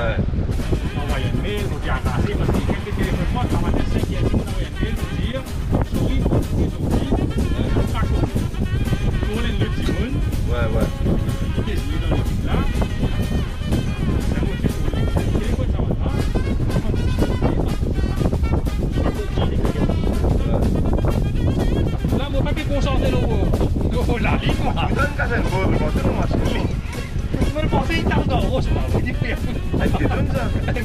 Over i almindelig, de andre har helt rigtig kæmpe gælde på folk, og man er sikker, at det er over i almindelig, de siger, så vi får det til at sige, at det er faktisk kun en løb til munden. Hvad, hvad? Lad mig bare blive god sådan, eller hvor? Hvor lad lige mig? Hvordan kan den både, hvor den er måske lige? 오늘 버스에 타고 나오고 싶어 아니, 대전자. 그래